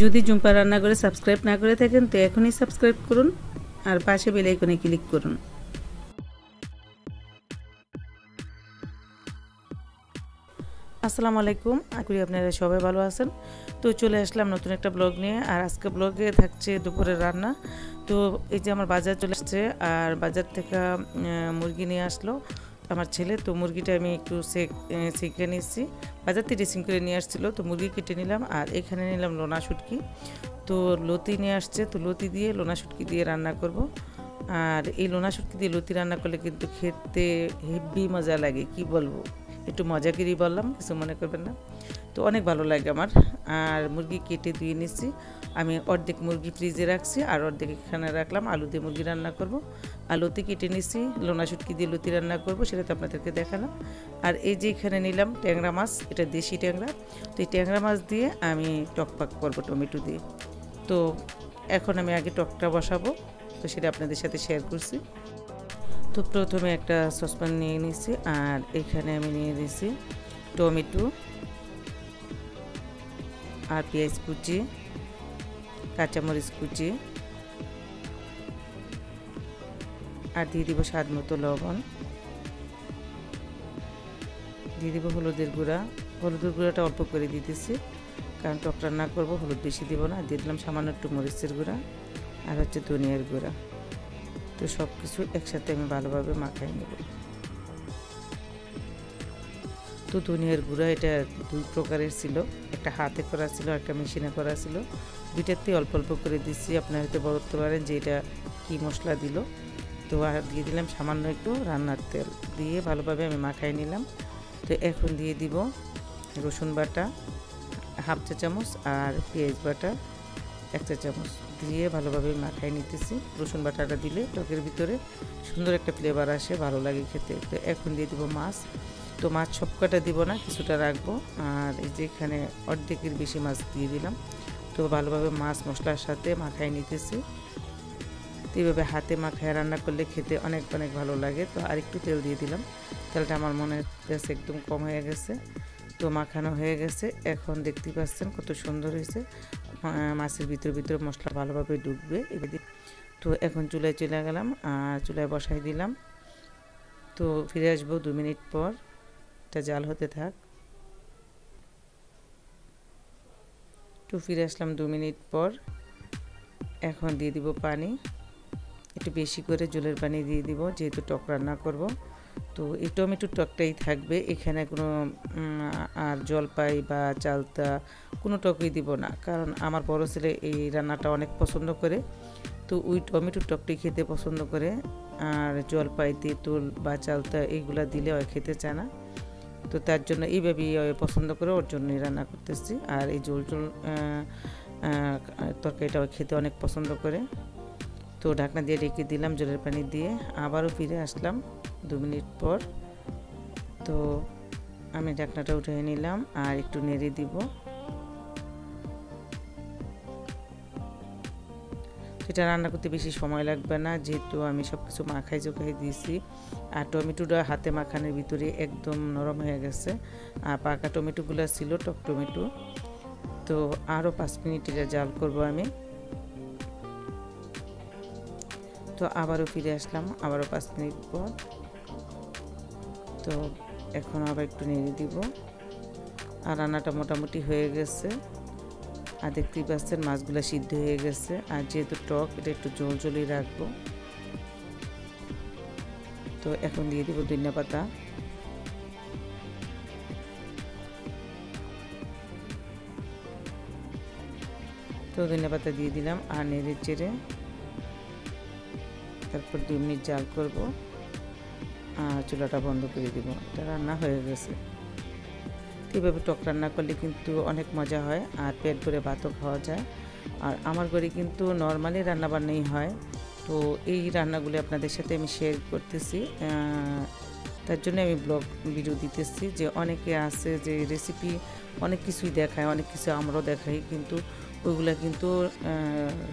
যদি জুম্পা রান্না করে সাবস্ক্রাইব না করে থাকেন, তো এখনই সাবস্ক্রাইব করুন আর পাশে বেল আইকনে ক্লিক করুন। আসসালামু আলাইকুম আকুরি আপনারা সবাই ভালো আছেন। তো চলে আসলাম নতুন একটা ব্লগ নিয়ে, আর আজকে ব্লগে থাকছে দুপুরের রান্না। তো এই যে আমার বাজার চলে আসছে, আর বাজার থেকে মুরগি নিয়ে আসলো। আমার ছেলে, তো মুরগিটা আমি একটু সেক নিচ্ছি। বাজার থেকে ড্রেসিং করে নিয়ে আসছিল, তো মুরগি কেটে নিলাম আর এখানে নিলাম লোনা শুটকি। তো লতি নিয়ে আসছে, তো লতি দিয়ে লোনা শুটকি দিয়ে রান্না করব। আর এই লোনা শুটকি দিয়ে লতি রান্না করলে কিন্তু খেতে হেভি মজা লাগে, কি বলব? একটু মজাগিরি বললাম, কিছু মনে করবেন না। তো অনেক ভালো লাগে আমার। আর মুরগি কেটে ধুয়ে নিচ্ছি। আমি অর্ধেক মুরগি ফ্রিজে রাখছি আর অর্ধেক এখানে রাখলাম। আলু দিয়ে মুরগি রান্না করব। আলুতে কেটে নিচ্ছি লোনা শুটকি দিয়ে লুতি রান্না করব, সেটা তো আপনাদেরকে দেখালাম। আর এই যে এখানে নিলাম ট্যাংরা মাছ, এটা দেশি ট্যাংরা। তো এই ট্যাংরা মাছ দিয়ে আমি টকপাক করব টমেটো দিয়ে। তো এখন আমি আগে টকটা বসাবো, তো সেটা আপনাদের সাথে শেয়ার করছি। তো প্রথমে একটা সসপ্যান নিয়ে নিয়েছি আর এখানে আমি নিয়ে দিয়েছি টমেটো আর পেঁয়াজ কুচি। কাঁচামরিচ কুচি আর দিয়ে দিব স্বাদ মতো লবণ। দিয়ে দিব হলুদের গুঁড়া। হলুদের গুঁড়াটা অল্প করে দিতেছি কারণ টক রান্না করব, হলুদ বেশি দিব না। দিয়ে দিলাম সামান্য একটু মরিচের গুঁড়া আর হচ্ছে ধনিয়ার গুঁড়া। তো সব কিছু একসাথে আমি ভালোভাবে মাখাই নেব। তো ধনিয়ার গুঁড়া এটা দুই প্রকারের ছিল। একটা হাতে করা ছিল, একটা মেশিনে করা ছিল। দুইটাতে অল্প অল্প করে দিচ্ছি আপনার হয়তো বলতে পারেন যে এটা কী মশলা দিল। তো আর দিয়ে দিলাম সামান্য একটু রান্নার তেল দিয়ে ভালোভাবে আমি মাখাই নিলাম। তো এখন দিয়ে দিব রসুন বাটা, হাফ চা চামচ আর পেঁয়াজ বাটা, এক চা চামচ দিয়ে ভালোভাবে মাখাই নিতেছি। রসুন বাটাটা দিলে টকের ভিতরে সুন্দর একটা ফ্লেভার আসে, ভালো লাগে খেতে। তো এখন দিয়ে দিব মাছ। তো মাছ সবকটা দিব না, কিছুটা রাখব। আর এই যে এখানে অর্ধেকের বেশি মাছ দিয়ে দিলাম। তো ভালোভাবে মাছ মশলার সাথে মাখাই নিতেছি। তো এইভাবে হাতে মাখায় রান্না করলে খেতে অনেক অনেক ভালো লাগে। তো আর একটু তেল দিয়ে দিলাম। তেলটা আমার মনে হচ্ছে একদম কম হয়ে গেছে। তো মাখানো হয়ে গেছে। এখন দেখতে পাচ্ছেন কত সুন্দর হয়েছে। মাছের ভিতরে ভিতরে মশলা ভালোভাবে ঢুকবে এবারে তো এখন চুলায় চলে গেলাম। আর চুলায় বসাই দিলাম। তো ফিরে আসব দু মিনিট পর। এটা জাল হতে থাক। তো ফিরে আসলাম দু মিনিট পর। এখন দিয়ে দিব পানি। একটু বেশি করে জলের পানি দিয়ে দিব, যেহেতু টক রান্না করব। তো এই টমেটোর টকটাই থাকবে, এখানে কোনো আর জলপাই বা চালতা কোনো টকই দিব না। কারণ আমার বড় ছেলে এই রান্নাটা অনেক পছন্দ করে। তো ওই টমেটোর টকটাই খেতে পছন্দ করে। আর জলপাই, তেঁতুল বা চালতা এইগুলা দিলে খেতে চায় না। তো তার জন্য এইভাবেই পছন্দ করে ওর জন্যই রান্না করতেছি। আর এই জল জল তরকারিটা খেতে অনেক পছন্দ করে। তো ঢাকনা দিয়ে রেখে দিলাম জলের পানি দিয়ে। আবারও ফিরে আসলাম দু মিনিট পর। তো আমি ঢাকনাটা উঠে নিলাম আর একটু নেড়ে দিব। সেটা রান্না করতে বেশি সময় লাগবে না, যেহেতু আমি সব কিছু মাখাই চোখাই দিয়েছি। আর টমেটোটা হাতে মাখানোর ভিতরে একদম নরম হয়ে গেছে। আর পাকা টমেটোগুলো ছিল, টক টমেটো। তো আরও পাঁচ মিনিট এটা জাল করব আমি। তো আবারও ফিরে আসলাম, আবারও পাঁচ মিনিট পর। তো এখন আবার একটু নেড়ে দিব। আর রান্নাটা মোটামুটি হয়ে গেছে। আর দেখতেই পাচ্ছেন মাছগুলো সিদ্ধ হয়ে গেছে। আর যেহেতু টক, এটা একটু জল জলই রাখব। তো এখন দিয়ে দিব ধনিয়া পাতা। তো ধনিয়া পাতা দিয়ে দিলাম আর নেড়ে চেড়ে তারপর দুই মিনিট জাল করব। আর চুলাটা বন্ধ করে দিব। এটা রান্না হয়ে গেছে। এইভাবে টক রান্না করলে কিন্তু অনেক মজা হয় আর পেট ভরে ভাতও খাওয়া যায়। আর আমার ঘরে কিন্তু নর্মালি রান্নাবান্নাই হয়। তো এই রান্নাগুলি আপনাদের সাথে আমি শেয়ার করতেছি। তার জন্য আমি ব্লগ ভিডিও দিতেছি যে অনেকে আছে যে রেসিপি অনেক কিছুই দেখায়, অনেক কিছু আমরাও দেখাই কিন্তু ওইগুলা কিন্তু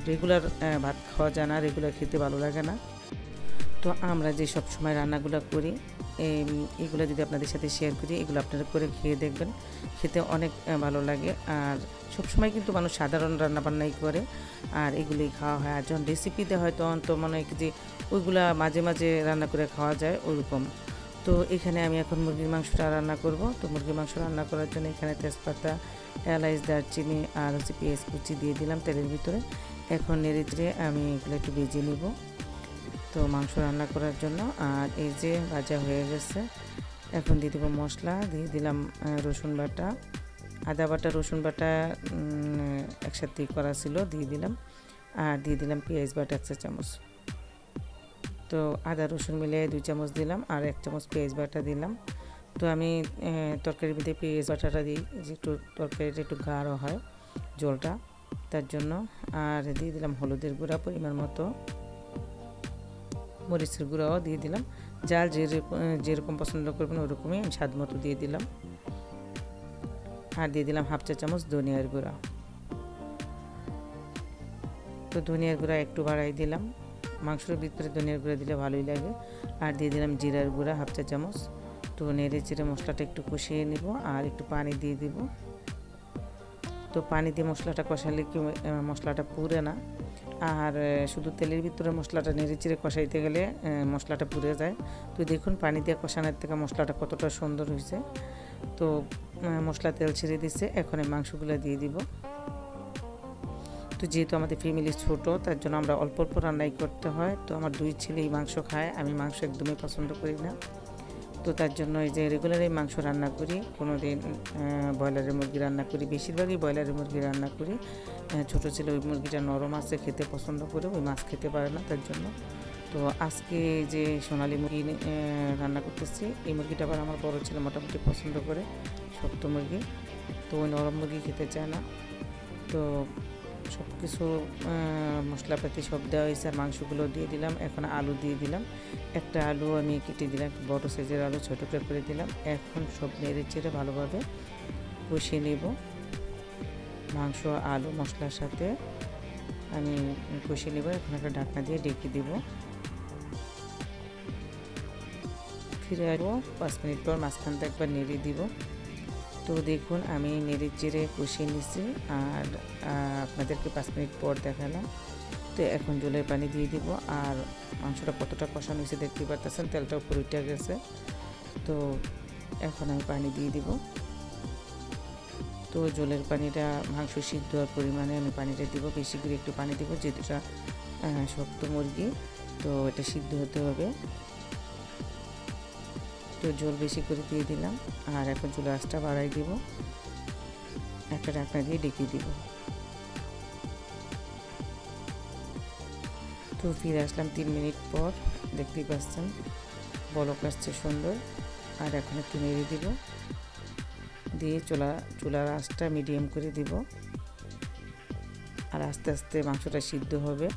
রেগুলার ভাত খাওয়া যায় না রেগুলার খেতে ভালো লাগে না। তো আমরা যে সব সময় রান্নাগুলো করি এগুলো যদি আপনাদের সাথে শেয়ার করি, এগুলো আপনারা করে খেয়ে দেখবেন। খেতে অনেক ভালো লাগে। আর সবসময় কিন্তু মানুষ সাধারণ রান্নাবান্নাই করে। আর এগুলি খাওয়া হয়। আর যখন রেসিপিতে হয়তো তো মনে হয় যে ওইগুলা মাঝে মাঝে রান্না করে খাওয়া যায় ওরকম তো এখানে আমি এখন মুরগির মাংসটা রান্না করব। তো মুরগির মাংস রান্না করার জন্য এখানে তেজপাতা, এলাইচ, দারচিনি আর হচ্ছে পেঁয়াজ কুচি দিয়ে দিলাম তেলের ভিতরে। এখন নেড়ে আমি এগুলো একটু ভেজে নিব। তো মাংস রান্না করার জন্য। আর এই যে ভাজা হয়ে গেছে, এখন দিয়ে দেবো মশলা, দিয়ে দিলাম রসুন বাটা। আদা বাটা, রসুন বাটা একসাথে করা ছিল, দিয়ে দিলাম। আর দিয়ে দিলাম পেঁয়াজ বাটা এক চামচ। তো আদা, রসুন মিলিয়ে দুই চামচ দিলাম আর এক চামচ পেঁয়াজ বাটা দিলাম। তো আমি তরকারির মধ্যে পেঁয়াজ বাটাটা দিই, যে একটু তরকারিটা একটু গাঢ় হয় জলটা, তার জন্য। আর দিয়ে দিলাম হলুদের গুঁড়া পরিমাণ মতো। মরিচের গুঁড়াও দিয়ে দিলাম। জাল যেরকম যেরকম পছন্দ করবেন ওরকমই আমি স্বাদ মতো দিয়ে দিলাম। আর দিয়ে দিলাম হাফ চা চামচ ধনিয়ার গুঁড়া। তো ধনিয়ার গুঁড়া একটু বাড়াই দিলাম। মাংসের ভিতরে ধনিয়ার গুঁড়া দিলে ভালোই লাগে। আর দিয়ে দিলাম জিরার গুঁড়া হাফ চা চামচ। তো নেড়ে চেড়ে মশলাটা একটু কষিয়ে নিব আর একটু পানি দিয়ে দিব। তো পানি দিয়ে মশলাটা কষালে কি মশলাটা পুরে না। আর শুধু তেলের ভিতরে মশলাটা নেড়ে চেড়ে কষাইতে গেলে মশলাটা পুড়ে যায়। তো দেখুন পানি দিয়ে কষানোর থেকে মশলাটা কতটা সুন্দর হয়েছে। তো মশলা তেল ছেড়ে দিচ্ছে এখন এই মাংসগুলো দিয়ে দিব। তো যেহেতু আমাদের ফ্যামিলি ছোট, তার জন্য আমরা অল্প অল্প রান্নাই করতে হয়। তো আমার দুই ছেলেই মাংস খায়, আমি মাংস একদমই পছন্দ করি না। তো তার জন্য এই যে রেগুলারই মাংস রান্না করি কোনো দিন ব্রয়লারের মুরগি রান্না করি, বেশিরভাগই ব্রয়লারের মুরগি রান্না করি। ছোটো ছেলে ওই মুরগিটা নরম আছে, খেতে পছন্দ করে, ওই মাছ খেতে পারে না তার জন্য। তো আজকে যে সোনালি মুরগি রান্না করতেছি, এই মুরগিটা আবার আমার বড় ছেলে মোটামুটি পছন্দ করে, শক্ত মুরগি। তো ওই নরম মুরগি খেতে চায় না। তো সব কিছু মশলাপাতি সব দেওয়া হয়েছে, আর মাংসগুলো দিয়ে দিলাম। এখন আলু দিয়ে দিলাম। একটা আলু আমি কেটে দিলাম, বড় সাইজের আলু, ছোটো করে দিলাম। এখন সব নেড়ে চেড়ে ভালোভাবে কষিয়ে নেব। মাংস, আলু, মশলার সাথে আমি কষিয়ে নেব। এখন একটা ঢাকনা দিয়ে ডেকে দিব। ফিরে আসব, পাঁচ মিনিট পর মাঝখানটা একবার নেড়ে দিব। তো দেখুন, আমি নেড়ে চেড়ে কষিয়ে নিচ্ছি আর আপনাদেরকে পাঁচ মিনিট পর দেখালাম। তো এখন জলের পানি দিয়ে দিব আর মাংসটা কতটা কষানো হয়েছে দেখতে পারতেছেন? তেলটা উপরে উঠে গেছে। তো এখন আমি পানি দিয়ে দিব। তো জলের পানিটা, মাংস সিদ্ধ হওয়ার পরিমাণে আমি পানিটা দিব। বেশি করে একটু পানি দিব, যেটা শক্ত মুরগি। তো এটা সিদ্ধ হতে হবে। তো জল বেশি করে দিয়ে দিলাম আর এখন চুলা আঁচটা বাড়াই দিব। একটা ঢাকনা দিয়ে ডেকে দিব। তো ফিরে আসলাম তিন মিনিট পর, দেখতেই পাচ্ছেন বলক আসছে সুন্দর। আর এখন একটু নেড়ে দিব। দিয়ে চুলা, চুলার আঁচটা মিডিয়াম করে দিব। আর আস্তে আস্তে মাংসটা সিদ্ধ হবে।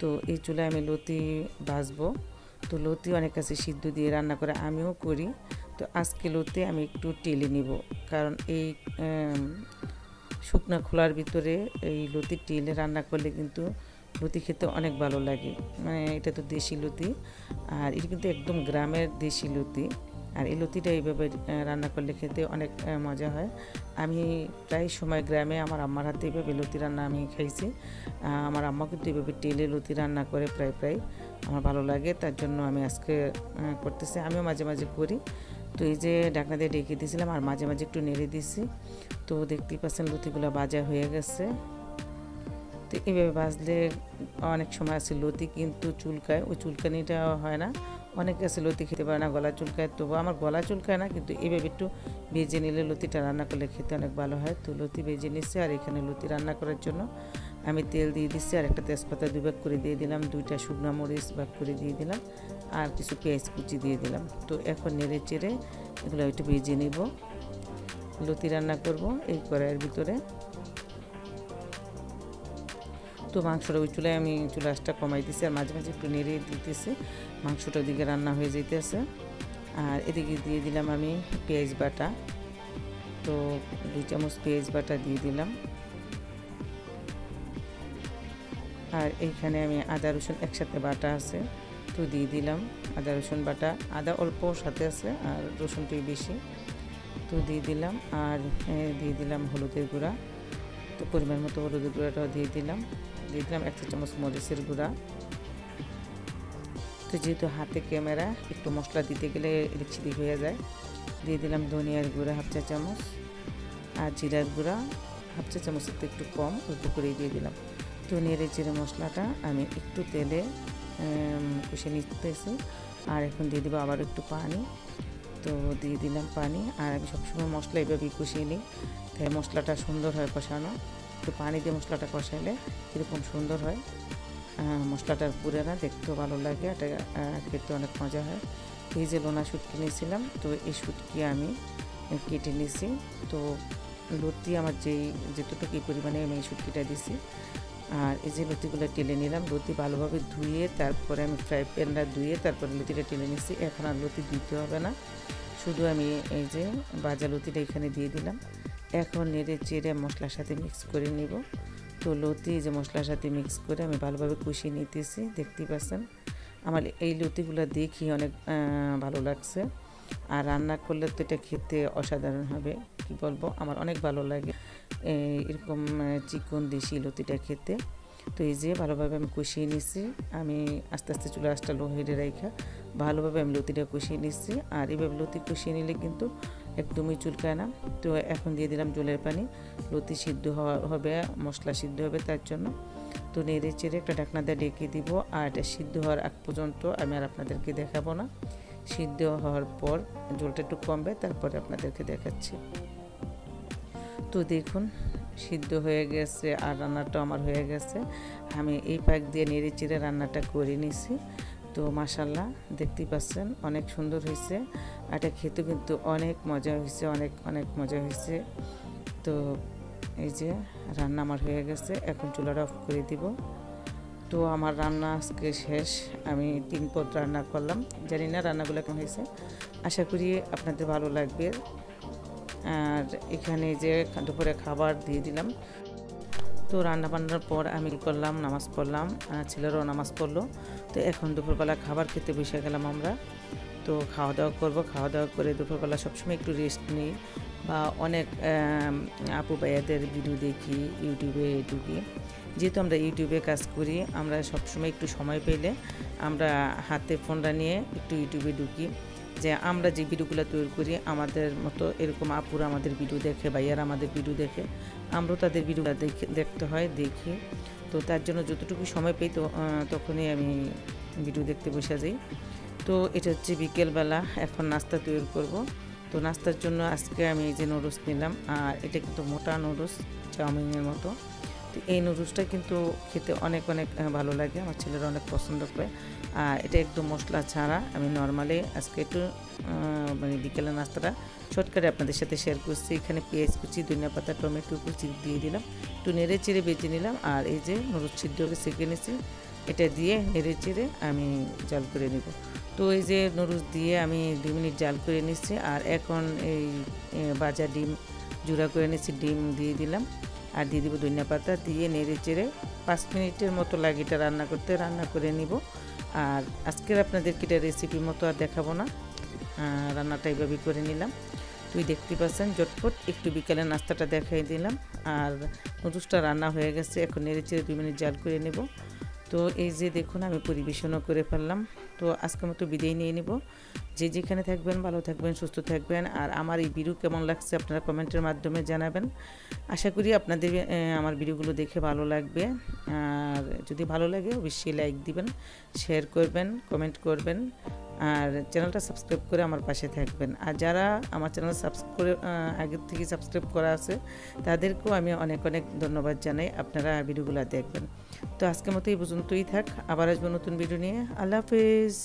তো এই চুলায় আমি লতি ভাজবো। তো লতি অনেক কাছে সিদ্ধ দিয়ে রান্না করে আমিও করি। তো আজকে লতি আমি একটু টেলে নিব, কারণ এই শুকনা খোলার ভিতরে এই লতি টেলে রান্না করলে কিন্তু লতি খেতে অনেক ভালো লাগে। মানে এটা তো দেশি লতি, আর এটা কিন্তু একদম গ্রামের দেশি লতি, আর এই লতিটা এইভাবে রান্না করলে খেতে অনেক মজা হয়। আমি প্রায় সময় গ্রামে আমার আম্মার হাতে এইভাবে লতি রান্না আমি খাইছি। আমার আম্মা কিন্তু এইভাবে টেলে লতি রান্না করে প্রায় প্রায়। আমার ভালো লাগে, তার জন্য আমি আজকে করতেছি। আমিও মাঝে মাঝে করি। তো এই যে ডাকনা দিয়ে ডেকে দিয়েছিলাম, আর মাঝে মাঝে একটু নেড়ে দিছি তো দেখতেই পাচ্ছেন লতিগুলো বাজা হয়ে গেছে। তো এইভাবে বাজলে অনেক সময় আছে লতি কিন্তু চুলকায়, ওই চুলকানিটা হয় না। অনেকে আছে লতি খেতে পারে না, গলা চুলকায় তবু আমার গলা চুলকায় না, কিন্তু এভাবে একটু ভেজে নিলে লতিটা রান্না করলে খেতে অনেক ভালো হয়। তো লতি ভেজে নিচ্ছে আর এখানে লতি রান্না করার জন্য আমি তেল দিয়ে দিচ্ছি আর একটা তেজপাতা দুই ভাগ করে দিয়ে দিলাম, দুইটা শুকনো মরিচ ভাগ করে দিয়ে দিলাম আর কিছু পেঁয়াজ কুচি দিয়ে দিলাম। তো এখন নেড়ে চেড়ে এগুলো একটু ভেজে নিব। লতি রান্না করব এই কড়াইয়ের ভিতরে। তো মাংসটা ওই চুলায় আমি চুলাসটা কমাই দিছি আর মাঝে মাঝে একটু নেড়ে দিতেছি। মাংসটা ওদিকে রান্না হয়ে যেতেছে আর এদিকে দিয়ে দিলাম আমি পেঁয়াজ বাটা। তো দুই চামচ পেঁয়াজ বাটা দিয়ে দিলাম। আর এইখানে আমি আদা, রসুন একসাথে বাটা আছে, তো দিয়ে দিলাম। আদা, রসুন বাটা, আদা অল্প সাথে আছে আর রসুনটি বেশি, তো দিয়ে দিলাম। আর দিয়ে দিলাম হলুদের গুঁড়া, তো পরিমাণ মতো হলুদের গুঁড়াটাও দিয়ে দিলাম। দিয়ে দিলাম এক চামচ মরিচের গুঁড়া। তো যেহেতু হাতে ক্যামেরা, একটু মশলা দিতে গেলে রিক্সিদি হয়ে যায়। দিয়ে দিলাম ধনিয়ার গুঁড়া হাফ চা চামচ আর জিরার গুঁড়া হাফ চা চামচের তো একটু কম, অল্প করেই দিয়ে দিলাম। তো নেড়ে চেড়ে মশলাটা আমি একটু তেলে কষে নিতেছি। আর এখন দিয়ে দেবো আবার একটু পানি। তো দিয়ে দিলাম পানি। আর আমি সবসময় মশলা এভাবেই কষিয়ে নিই। তাই মশলাটা সুন্দর হয় কষানো। তো পানি দিয়ে মশলাটা কষাইলে কীরকম সুন্দর হয়। মশলাটার পুরে না, দেখতেও ভালো লাগে। এটা খেতে অনেক মজা হয়। এই যে লোনা শুটকি নিয়েছিলাম, তো এই শুটকি আমি কেটে নিয়েছি। তো লতি আমার যেই যেতটুকু পরিমাণে আমি এই শুটকিটা দিছি আর এই যে লতিগুলো টেলে নিলাম, লতি ভালোভাবে ধুয়ে তারপরে আমি ফ্রাই প্যানটা ধুয়ে তারপরে লতিটা টেলে নিচ্ছি। এখন আর লতি দিতে হবে না। শুধু আমি এই যে বাজা লতিটা এখানে দিয়ে দিলাম। এখন নেড়ে চেড়ে মশলার সাথে মিক্স করে নিব। তো লতি যে মশলার সাথে মিক্স করে আমি ভালোভাবে কষিয়ে নিতেছি, দেখতেই পাচ্ছেন। আমার এই লতিগুলো দেখি অনেক ভালো লাগছে। আর রান্না করলে তো এটা খেতে অসাধারণ হবে। কি বলব, আমার অনেক ভালো লাগে। এরকম চিকন দেশি লতিটা খেতে। তো এই যে ভালোভাবে আমি কষিয়ে নিচ্ছি। আমি আস্তে আস্তে চুলে আসটা লো হেডে রাখা ভালোভাবে আমি লতিটা কষিয়ে নিচ্ছি। আর এইভাবে লতি কষিয়ে নিলে কিন্তু একদমই চুলকায় না। তো এখন দিয়ে দিলাম জলের পানি। লতি সিদ্ধ হবে, মশলা সিদ্ধ হবে তার জন্য। তো নেড়ে চেড়ে একটা ঢাকনা দিয়ে ডেকে দিব। আর এটা সিদ্ধ হওয়ার আগ পর্যন্ত আমি আর আপনাদেরকে দেখাবো না। সিদ্ধ হওয়ার পর জলটা একটু কমবে, তারপরে আপনাদেরকে দেখাচ্ছি। তো দেখুন, সিদ্ধ হয়ে গেছে আর রান্নাটা আমার হয়ে গেছে। আমি এই পাক দিয়ে নেড়ে চিড়ে রান্নাটা করে নিছি। তো মাসাল্লাহ দেখতেই পাচ্ছেন অনেক সুন্দর হয়েছে। এটা খেতে কিন্তু অনেক মজা হয়েছে, অনেক অনেক মজা হয়েছে। তো এই যে রান্না আমার হয়ে গেছে, এখন চুলাটা অফ করে দিব। তো আমার রান্না আজকে শেষ, আমি তিন পদ রান্না করলাম। জানি না রান্নাগুলো কেমন হয়েছে। আশা করি আপনাদের ভালো লাগবে। আর এখানে যে দুপুরে খাবার দিয়ে দিলাম। তো রান্না বান্নার পর আমি করলাম? নামাজ পড়লাম। ছেলেরাও নামাজ পড়ল। তো এখন দুপুরবেলা খাবার খেতে বসে গেলাম আমরা। তো খাওয়া দাওয়া করব। খাওয়া দাওয়া করে দুপুরবেলা সবসময় একটু রেস্ট নিই বা অনেক আপু ভাইয়াদের ভিডিও দেখি, ইউটিউবে ঢুকি। যেহেতু আমরা ইউটিউবে কাজ করি, আমরা সবসময় একটু সময় পেলে আমরা হাতে ফোনটা নিয়ে একটু ইউটিউবে ঢুকি। যে আমরা যে ভিডিওগুলো তৈরি করি, আমাদের মতো এরকম আপুরা আমাদের ভিডিও দেখে, ভাইয়ারা আমাদের ভিডিও দেখে, আমরাও তাদের ভিডিওটা দেখে, দেখতে হয়, দেখি। তো তার জন্য যতটুকু সময় পেই তো তখনই আমি ভিডিও দেখতে বসে যাই। তো এটা হচ্ছে বিকেলবেলা, এখন নাস্তা তৈরি করব। তো নাস্তার জন্য আজকে আমি এই যে নুডলস নিলাম, আর এটা কিন্তু মোটা নুডলস, চাউমিনের মতো। এই নুডলসটা কিন্তু খেতে অনেক অনেক ভালো লাগে। আমার ছেলেরা অনেক পছন্দ করে। আর এটা একটু মশলা ছাড়া। আমি নর্মালি আজকে একটু মানে বিকেলের নাস্তাটা শর্টকাটে আপনাদের সাথে শেয়ার করছি। এখানে পেঁয়াজ কুচি, ধনিয়া পাতা, টমেটো কুচি দিয়ে দিলাম। একটু নেড়ে চেড়ে বেঁচে নিলাম। আর এই যে নুডলস সিদ্ধকে সেঁকে নিয়েছি। এটা দিয়ে নেড়ে চেড়ে আমি জাল করে নেব। তো এই যে নুডলস দিয়ে আমি দুই মিনিট জাল করে নিচ্ছি আর এখন এই বাজার ডিম, জুড়া করে নিচ্ছি ডিম দিয়ে দিলাম। আর দিয়ে দিব ধনিয়া পাতা, দিয়ে নেড়ে চেড়ে পাঁচ মিনিটের মতো লাগে এটা রান্না করতে, রান্না করে নিব। আর আজকের আপনাদেরকে এটা রেসিপি মতো আর দেখাবো না। রান্নাটা এইভাবেই করে নিলাম। তুই দেখতে পাচ্ছেন জটপট একটু বিকালে নাস্তাটা দেখাই দিলাম। আর নুডলসটা রান্না হয়ে গেছে, এখন নেড়ে চেড়ে দুই মিনিট জাল করে নেব। তো এই যে দেখুন, আমি পরিবেশনও করে ফেললাম। তো আজকের মতো বিদায় নিয়ে নিব। যে যেখানে থাকবেন, ভালো থাকবেন, সুস্থ থাকবেন। আর আমার এই ভিডিও কেমন লাগছে আপনারা কমেন্টের মাধ্যমে জানাবেন। আশা করি আপনাদের আমার ভিডিওগুলো দেখে ভালো লাগবে। আর যদি ভালো লাগে, অবশ্যই লাইক দিবেন, শেয়ার করবেন, কমেন্ট করবেন। আর চ্যানেলটা সাবস্ক্রাইব করে আমার পাশে থাকবেন। আর যারা আমার চ্যানেল সাবস্ক্রাইব করে আগের থেকে সাবস্ক্রাইব করা আছে, তাদেরকেও আমি অনেক অনেক ধন্যবাদ জানাই। আপনারা ভিডিওগুলো দেখবেন। তো আজকের মতো এই পর্যন্তই থাক আবার আসব নতুন ভিডিও নিয়ে। আল্লাহ হাফিজ।